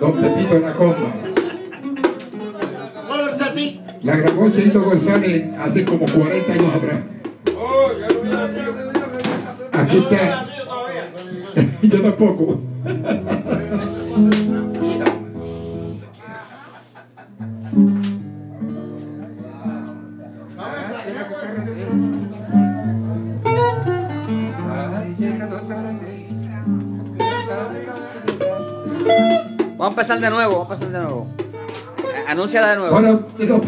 Don Pepito La Comba. La grabó Cheito González hace como 40 años atrás. Aquí está. Yo tampoco. Vamos a empezar de nuevo, vamos a empezar de nuevo. Anúnciala de nuevo. Bueno,